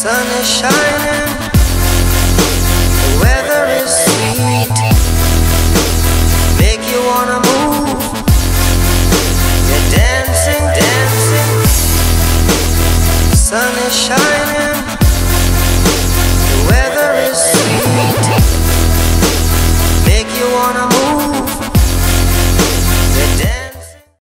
sun is shining, the weather is sweet. Make you wanna move. You're dancing, dancing. The sun is shining.